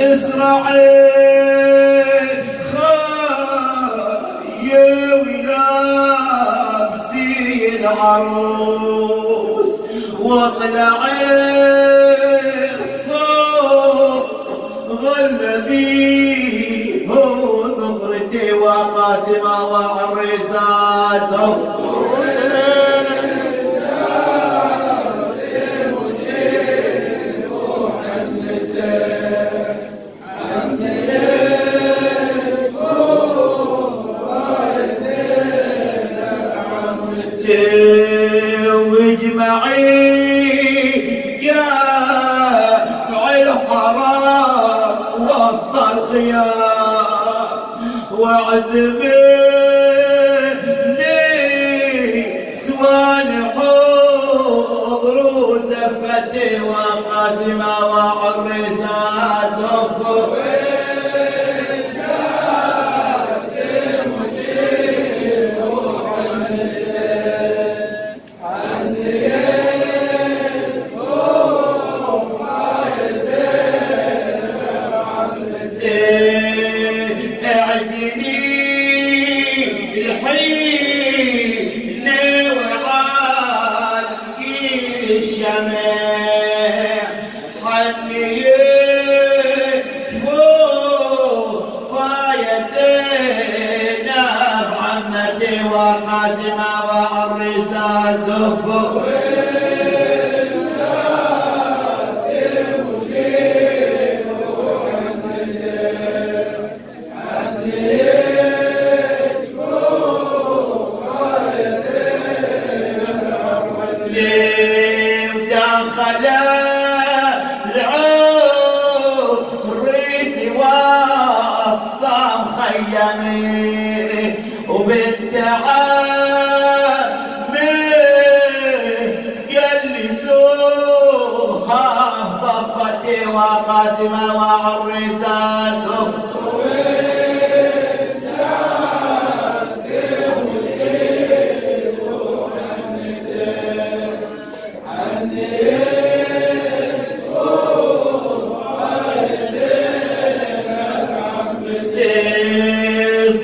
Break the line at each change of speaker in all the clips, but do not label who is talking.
اسرعي خاية ولابسي العروس واطلعي وقاسمة وعرسات واجمعي يا الحرام وسط الخيام. واعزمي سوان حضر زفتي وقاسمة وعرسات صفر اعجني الحين وعالقي الشمع حني فايتنا بعمتي وقاسمة وعرسة زفر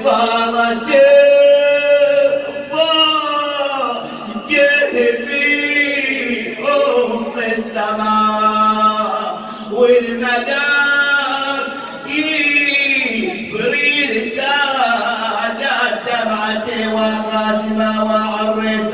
صارت الضجه في افق السماء. والمدار يبري رسالة دمعتي وقاسمة وعرسات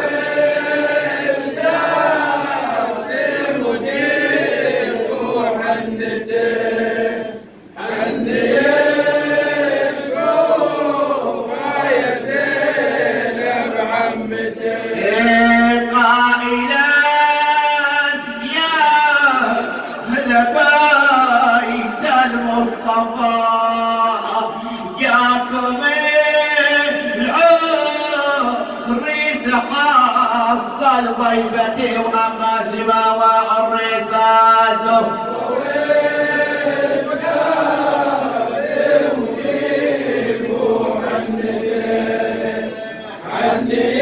لبيك المصطفى جاكم العمر سحصل ضيفتي ونقاسمه وعرساته Yeah.